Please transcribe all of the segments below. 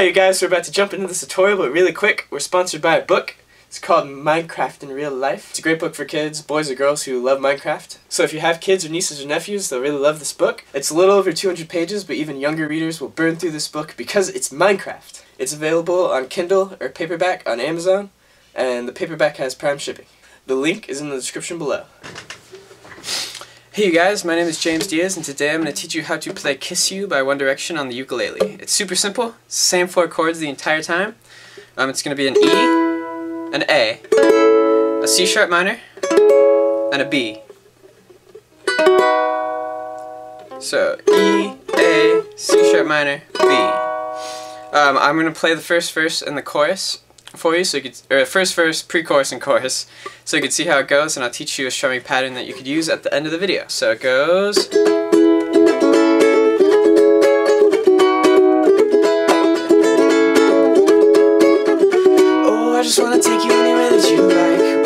Alright you guys, we're about to jump into this tutorial, but really quick, we're sponsored by a book. It's called Minecraft in Real Life. It's a great book for kids, boys or girls who love Minecraft. So if you have kids or nieces or nephews, they'll really love this book. It's a little over 200 pages, but even younger readers will burn through this book because it's Minecraft. It's available on Kindle or paperback on Amazon, and the paperback has prime shipping. The link is in the description below. Hey you guys, my name is James Diaz and today I'm going to teach you how to play Kiss You by One Direction on the ukulele. It's super simple, same four chords the entire time. Um, it's going to be an E, an A, a C sharp minor, and a B. So E, A, C sharp minor, B. Um, I'm going to play the first verse and the chorus for you, so you could, or first verse, pre-chorus, and chorus, so you can see how it goes, and I'll teach you a strumming pattern that you could use at the end of the video. So it goes. Oh, I just wanna take you anywhere that you like.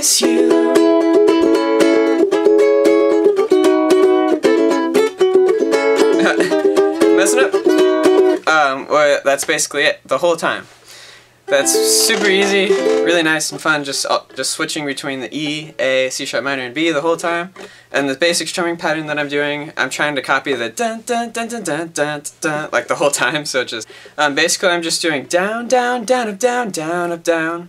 messing up. Um, well, that's basically it, the whole time. That's super easy, really nice and fun, just uh, just switching between the E, A, C sharp minor, and B the whole time. And the basic strumming pattern that I'm doing, I'm trying to copy the dun dun dun dun dun dun dun like the whole time. So just um, basically I'm just doing down down down up down down up down.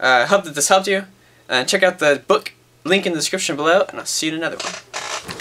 I uh, hope that this helped you. And check out the book link in the description below, and I'll see you in another one.